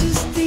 just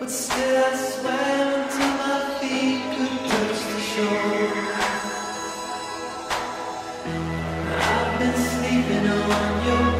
But still I swam until my feet could touch the shore. I've been sleeping on your